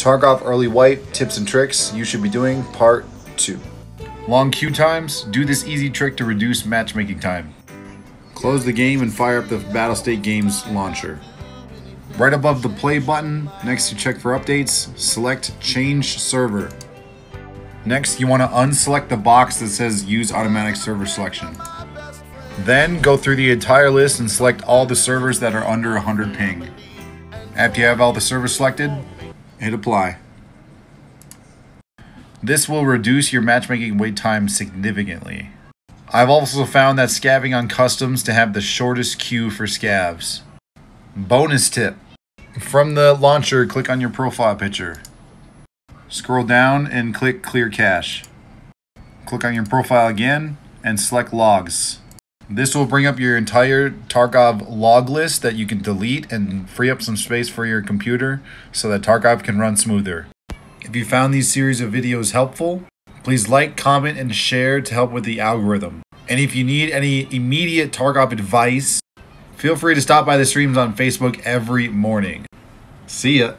Tarkov early wipe tips and tricks you should be doing part 2. Long queue times, do this easy trick to reduce matchmaking time. Close the game and fire up the Battlestate Games launcher. Right above the play button, next to check for updates, select change server. Next, you want to unselect the box that says use automatic server selection. Then go through the entire list and select all the servers that are under 100 ping. After you have all the servers selected, hit apply. This will reduce your matchmaking wait time significantly. I've also found that scavving on customs to have the shortest queue for scavs. Bonus tip. From the launcher, click on your profile picture. Scroll down and click clear cache. Click on your profile again and select logs. This will bring up your entire Tarkov log list that you can delete and free up some space for your computer so that Tarkov can run smoother. If you found these series of videos helpful, please like, comment, and share to help with the algorithm. And if you need any immediate Tarkov advice, feel free to stop by the streams on Facebook every morning. See ya!